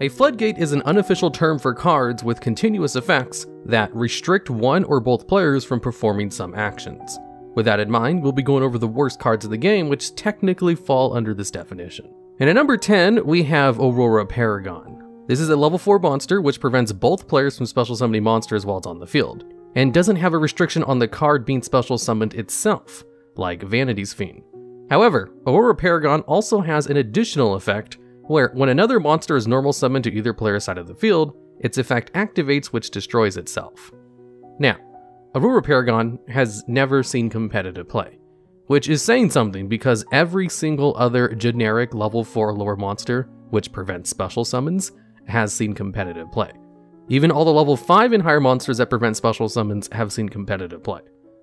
A floodgate is an unofficial term for cards with continuous effects that restrict one or both players from performing some actions. With that in mind, we'll be going over the worst cards of the game, which technically fall under this definition. And at number 10, we have Aurora Paragon. This is a level 4 monster which prevents both players from special summoning monsters while it's on the field, and doesn't have a restriction on the card being special summoned itself, like Vanity's Fiend. However, Aurora Paragon also has an additional effect where when another monster is normal summoned to either player's side of the field, its effect activates which destroys itself. Now, Aurora Paragon has never seen competitive play, which is saying something because every single other generic level 4 lower monster, which prevents special summons, has seen competitive play. Even all the level 5 and higher monsters that prevent special summons have seen competitive play.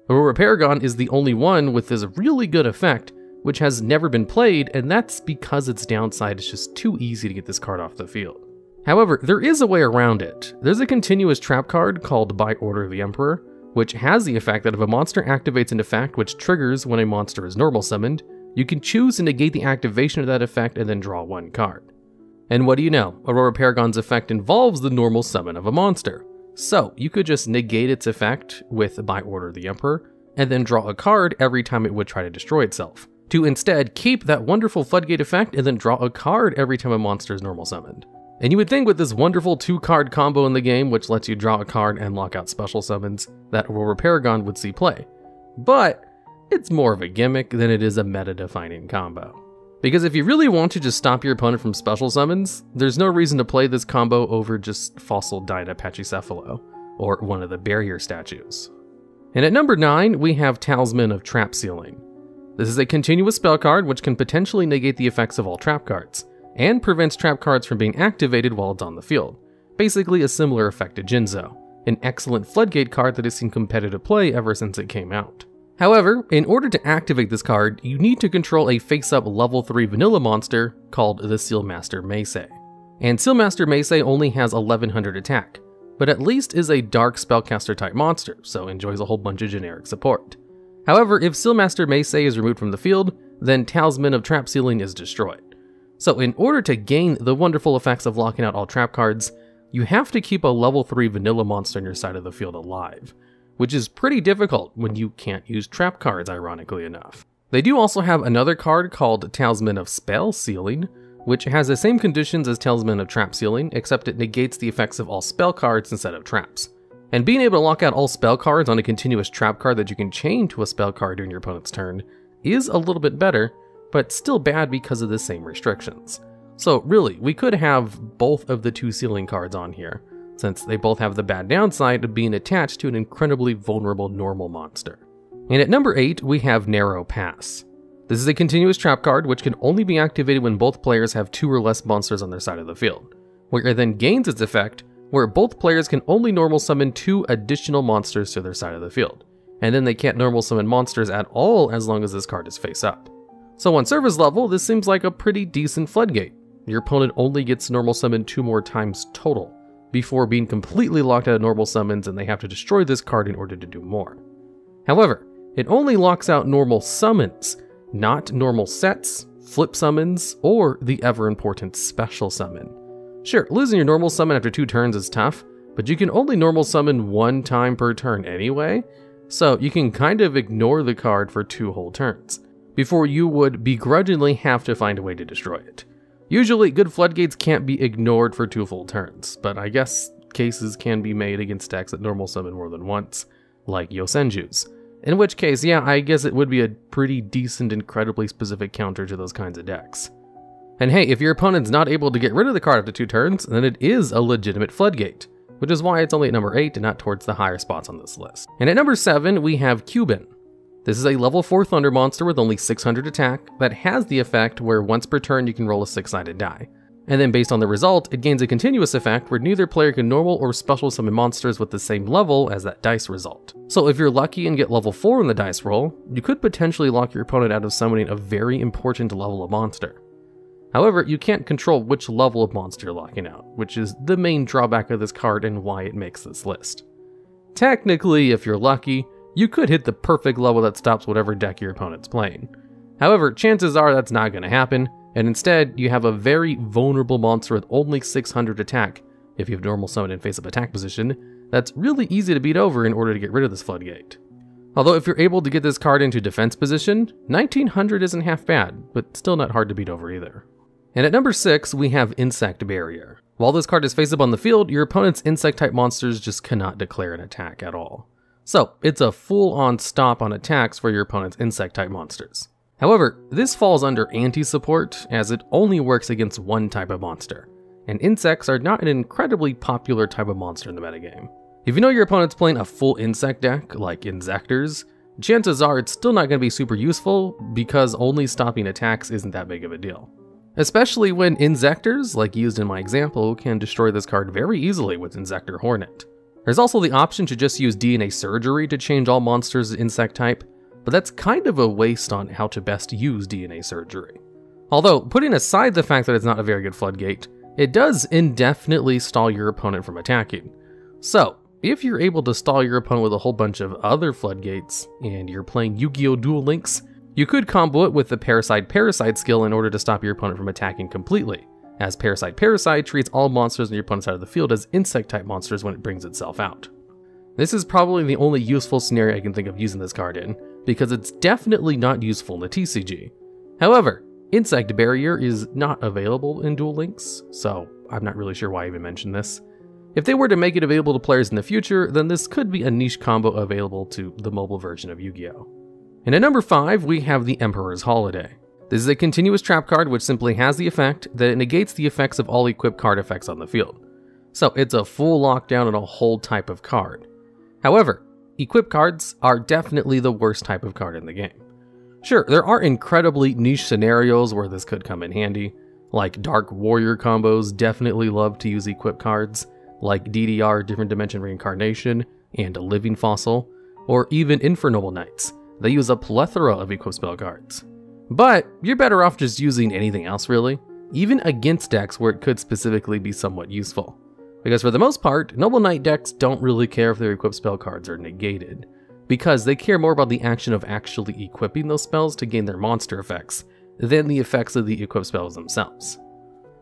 Aurora Paragon is the only one with this really good effect which has never been played, and that's because its downside is just too easy to get this card off the field. However, there is a way around it. There's a continuous trap card called By Order of the Emperor, which has the effect that if a monster activates an effect which triggers when a monster is normal summoned, you can choose to negate the activation of that effect and then draw one card. And what do you know? Aurora Paragon's effect involves the normal summon of a monster. So, you could just negate its effect with By Order of the Emperor, and then draw a card every time it would try to destroy itself to instead keep that wonderful floodgate effect and then draw a card every time a monster is normal summoned. And you would think with this wonderful two card combo in the game, which lets you draw a card and lock out special summons, that Aurora Paragon would see play. But it's more of a gimmick than it is a meta defining combo. Because if you really want to just stop your opponent from special summons, there's no reason to play this combo over just Fossil Dyna Pachycephalo, or one of the barrier statues. And at number 9, we have Talisman of Trap Sealing. This is a continuous spell card which can potentially negate the effects of all trap cards, and prevents trap cards from being activated while it's on the field. Basically a similar effect to Jinzo, an excellent floodgate card that has seen competitive play ever since it came out. However, in order to activate this card, you need to control a face-up level 3 vanilla monster called the Sealmaster Meisei. And Sealmaster Meisei only has 1100 attack, but at least is a dark spellcaster type monster, so enjoys a whole bunch of generic support. However, if Sealmaster Meisei is removed from the field, then Talisman of Trap Sealing is destroyed. So in order to gain the wonderful effects of locking out all trap cards, you have to keep a level 3 vanilla monster on your side of the field alive, which is pretty difficult when you can't use trap cards ironically enough. They do also have another card called Talisman of Spell Sealing, which has the same conditions as Talisman of Trap Sealing, except it negates the effects of all spell cards instead of traps. And being able to lock out all spell cards on a continuous trap card that you can chain to a spell card during your opponent's turn is a little bit better, but still bad because of the same restrictions. So really, we could have both of the two sealing cards on here, since they both have the bad downside of being attached to an incredibly vulnerable normal monster. And at number 8, we have Narrow Pass. This is a continuous trap card which can only be activated when both players have two or less monsters on their side of the field, where it then gains its effect where both players can only normal summon two additional monsters to their side of the field, and then they can't normal summon monsters at all as long as this card is face up. So on service level, this seems like a pretty decent floodgate. Your opponent only gets normal summon two more times total, before being completely locked out of normal summons and they have to destroy this card in order to do more. However, it only locks out normal summons, not normal sets, flip summons, or the ever important special summon. Sure, losing your normal summon after two turns is tough, but you can only normal summon one time per turn anyway, so you can kind of ignore the card for two whole turns, before you would begrudgingly have to find a way to destroy it. Usually, good floodgates can't be ignored for two full turns, but I guess cases can be made against decks that normal summon more than once, like Yosenju's. In which case, yeah, I guess it would be a pretty decent, incredibly specific counter to those kinds of decks. And hey, if your opponent's not able to get rid of the card after two turns, then it is a legitimate floodgate, which is why it's only at number 8 and not towards the higher spots on this list. And at number 7, we have Cuben. This is a level 4 Thunder monster with only 600 attack that has the effect where once per turn you can roll a 6-sided die. And then based on the result, it gains a continuous effect where neither player can normal or special summon monsters with the same level as that dice result. So if you're lucky and get level 4 in the dice roll, you could potentially lock your opponent out of summoning a very important level of monster. However, you can't control which level of monster you're locking out, which is the main drawback of this card and why it makes this list. Technically, if you're lucky, you could hit the perfect level that stops whatever deck your opponent's playing. However, chances are that's not going to happen, and instead you have a very vulnerable monster with only 600 attack if you have normal summon in face-up attack position that's really easy to beat over in order to get rid of this floodgate. Although if you're able to get this card into defense position, 1900 isn't half bad, but still not hard to beat over either. And at number 6, we have Insect Barrier. While this card is face up on the field, your opponent's insect type monsters just cannot declare an attack at all. So, it's a full on stop on attacks for your opponent's insect type monsters. However, this falls under anti support as it only works against one type of monster, and insects are not an incredibly popular type of monster in the metagame. If you know your opponent's playing a full insect deck, like Inzektors, chances are it's still not going to be super useful because only stopping attacks isn't that big of a deal. Especially when Inzektors, like used in my example, can destroy this card very easily with Inzektor Hornet. There's also the option to just use DNA Surgery to change all monsters insect type, but that's kind of a waste on how to best use DNA Surgery. Although, putting aside the fact that it's not a very good floodgate, it does indefinitely stall your opponent from attacking. So, if you're able to stall your opponent with a whole bunch of other floodgates, and you're playing Yu-Gi-Oh! Duel Links, you could combo it with the Parasite Parasite skill in order to stop your opponent from attacking completely, as Parasite Parasite treats all monsters on your opponent's side of the field as insect-type monsters when it brings itself out. This is probably the only useful scenario I can think of using this card in, because it's definitely not useful in the TCG. However, Insect Barrier is not available in Duel Links, so I'm not really sure why I even mentioned this. If they were to make it available to players in the future, then this could be a niche combo available to the mobile version of Yu-Gi-Oh! And at number 5, we have the Emperor's Holiday. This is a continuous trap card which simply has the effect that it negates the effects of all equipped card effects on the field. So it's a full lockdown on a whole type of card. However, equipped cards are definitely the worst type of card in the game. Sure, there are incredibly niche scenarios where this could come in handy, like Dark Warrior combos definitely love to use equipped cards, like DDR Different Dimension Reincarnation and a Living Fossil, or even Infernoble Knights, they use a plethora of equip spell cards. But you're better off just using anything else really, even against decks where it could specifically be somewhat useful. Because for the most part, Noble Knight decks don't really care if their equipped spell cards are negated, because they care more about the action of actually equipping those spells to gain their monster effects, than the effects of the equipped spells themselves.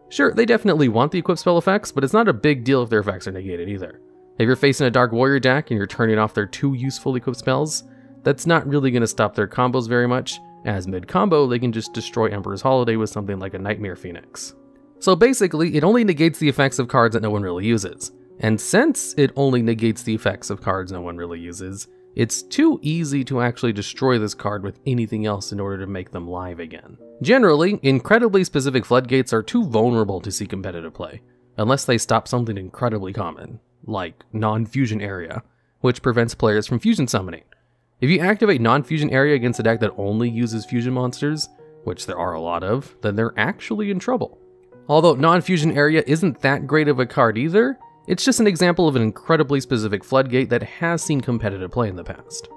Sure, they definitely want the equipped spell effects, but it's not a big deal if their effects are negated either. If you're facing a Dark Warrior deck and you're turning off their two useful equipped spells, that's not really going to stop their combos very much, as mid-combo they can just destroy Emperor's Holiday with something like a Knightmare Phoenix. So basically, it only negates the effects of cards that no one really uses. And since it only negates the effects of cards no one really uses, it's too easy to actually destroy this card with anything else in order to make them live again. Generally, incredibly specific floodgates are too vulnerable to see competitive play, unless they stop something incredibly common, like non-fusion area, which prevents players from fusion summoning, if you activate non-fusion area against a deck that only uses fusion monsters, which there are a lot of, then they're actually in trouble. Although non-fusion area isn't that great of a card either, it's just an example of an incredibly specific floodgate that has seen competitive play in the past.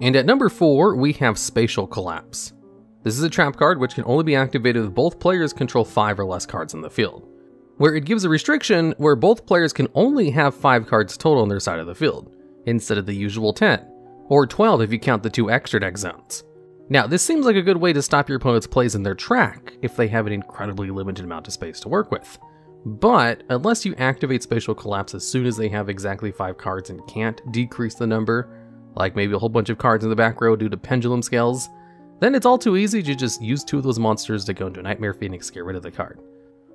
And at number 4, we have Spatial Collapse. This is a trap card which can only be activated if both players control 5 or less cards in the field, where it gives a restriction where both players can only have 5 cards total on their side of the field, instead of the usual 10, or 12 if you count the two extra deck zones. Now, this seems like a good way to stop your opponent's plays in their track if they have an incredibly limited amount of space to work with. But unless you activate Spatial Collapse as soon as they have exactly 5 cards and can't decrease the number, like maybe a whole bunch of cards in the back row due to pendulum scales, then it's all too easy to just use two of those monsters to go into Knightmare Phoenix get rid of the card.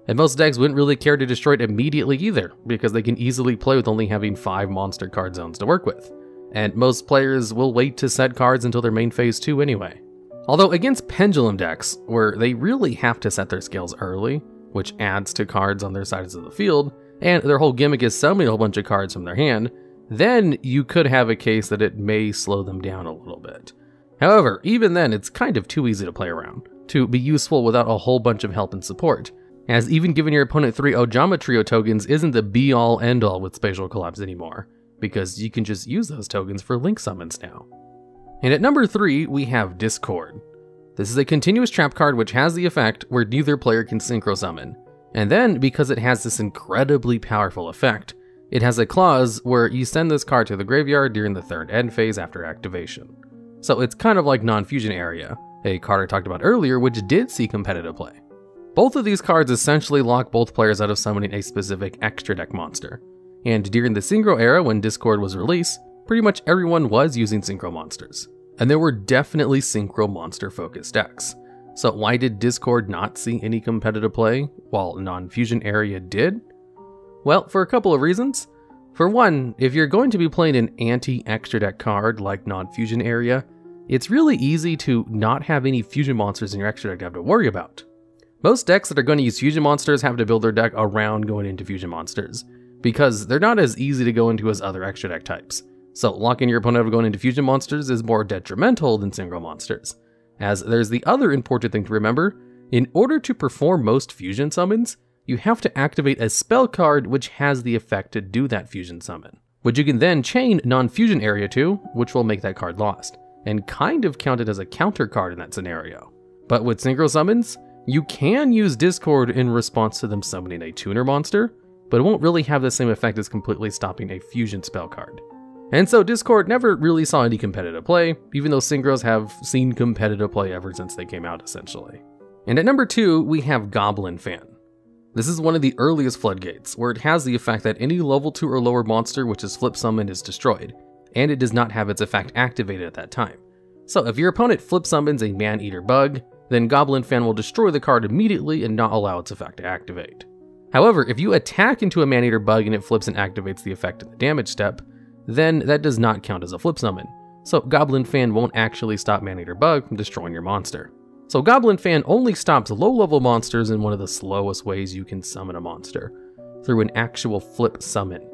And most decks wouldn't really care to destroy it immediately either, because they can easily play with only having 5 monster card zones to work with and most players will wait to set cards until their main phase 2 anyway. Although against pendulum decks, where they really have to set their scales early, which adds to cards on their sides of the field, and their whole gimmick is summoning a whole bunch of cards from their hand, then you could have a case that it may slow them down a little bit. However, even then, it's kind of too easy to play around, to be useful without a whole bunch of help and support, as even giving your opponent three Ojama Trio tokens isn't the be-all end-all with Spatial Collapse anymore because you can just use those tokens for link summons now. And at number 3, we have Discord. This is a continuous trap card which has the effect where neither player can synchro summon. And then, because it has this incredibly powerful effect, it has a clause where you send this card to the graveyard during the third end phase after activation. So it's kind of like non-fusion area, a card I talked about earlier which did see competitive play. Both of these cards essentially lock both players out of summoning a specific extra deck monster. And during the Synchro era when Discord was released, pretty much everyone was using Synchro monsters. And there were definitely Synchro monster focused decks. So why did Discord not see any competitive play, while non-fusion area did? Well, for a couple of reasons. For one, if you're going to be playing an anti-extra deck card like non-fusion area, it's really easy to not have any fusion monsters in your extra deck to have to worry about. Most decks that are going to use fusion monsters have to build their deck around going into fusion monsters, because they're not as easy to go into as other extra deck types. So locking your opponent out of going into fusion monsters is more detrimental than synchro monsters. As there's the other important thing to remember, in order to perform most fusion summons, you have to activate a spell card which has the effect to do that fusion summon, which you can then chain non-fusion area to, which will make that card lost, and kind of count it as a counter card in that scenario. But with synchro summons, you can use Discord in response to them summoning a tuner monster, but it won't really have the same effect as completely stopping a fusion spell card. And so Discord never really saw any competitive play, even though Synchros have seen competitive play ever since they came out essentially. And at number 2, we have Goblin Fan. This is one of the earliest floodgates, where it has the effect that any level 2 or lower monster which is flip summoned is destroyed, and it does not have its effect activated at that time. So if your opponent flip summons a Man-Eater bug, then Goblin Fan will destroy the card immediately and not allow its effect to activate. However, if you attack into a Man-Eater bug and it flips and activates the effect in the damage step, then that does not count as a flip summon, so Goblin Fan won't actually stop Man-Eater bug from destroying your monster. So Goblin Fan only stops low-level monsters in one of the slowest ways you can summon a monster, through an actual flip summon.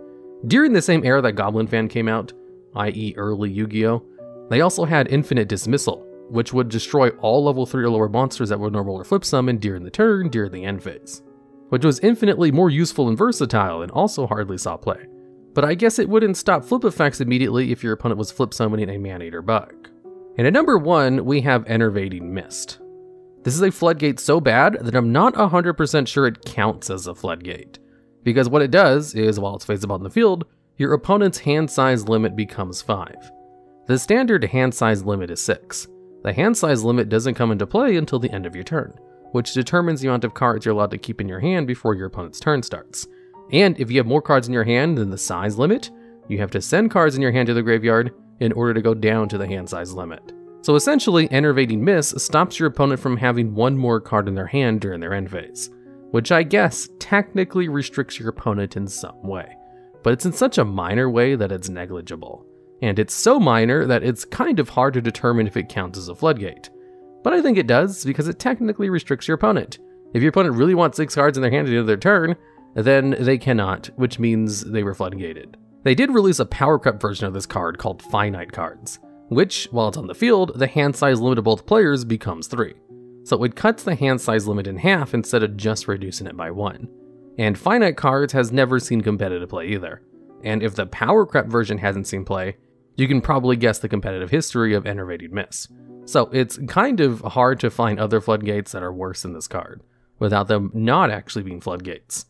During the same era that Goblin Fan came out, i.e. early Yu-Gi-Oh!, they also had Infinite Dismissal, which would destroy all level 3 or lower monsters that would normally flip summon during the turn during the end phase, which was infinitely more useful and versatile and also hardly saw play. But I guess it wouldn't stop flip effects immediately if your opponent was flip summoning a Man-Eater bug. And at number 1, we have Enervating Mist. This is a floodgate so bad that I'm not 100% sure it counts as a floodgate. Because what it does is, while it's faceable in the field, your opponent's hand size limit becomes 5. The standard hand size limit is 6. The hand size limit doesn't come into play until the end of your turn, which determines the amount of cards you're allowed to keep in your hand before your opponent's turn starts. And if you have more cards in your hand than the size limit, you have to send cards in your hand to the graveyard in order to go down to the hand size limit. So essentially, Enervating Mist stops your opponent from having one more card in their hand during their end phase, which I guess technically restricts your opponent in some way, but it's in such a minor way that it's negligible and it's so minor that it's kind of hard to determine if it counts as a floodgate. But I think it does, because it technically restricts your opponent. If your opponent really wants 6 cards in their hand at the end of their turn, then they cannot, which means they were floodgated. They did release a power creep version of this card called Finite Cards, which, while it's on the field, the hand size limit of both players becomes 3. So it cuts the hand size limit in half instead of just reducing it by 1. And Finite Cards has never seen competitive play either. And if the power creep version hasn't seen play, you can probably guess the competitive history of Enervating Mist. So it's kind of hard to find other floodgates that are worse than this card, without them not actually being floodgates.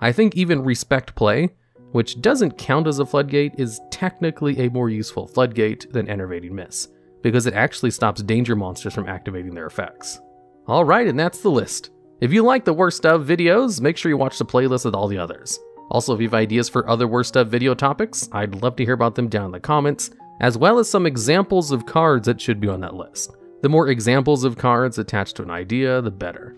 I think even Respect Play, which doesn't count as a floodgate, is technically a more useful floodgate than Enervating Mist, because it actually stops danger monsters from activating their effects. Alright, and that's the list. If you like the worst of videos, make sure you watch the playlist with all the others. Also, if you have ideas for other worst of video topics, I'd love to hear about them down in the comments, as well as some examples of cards that should be on that list. The more examples of cards attached to an idea, the better.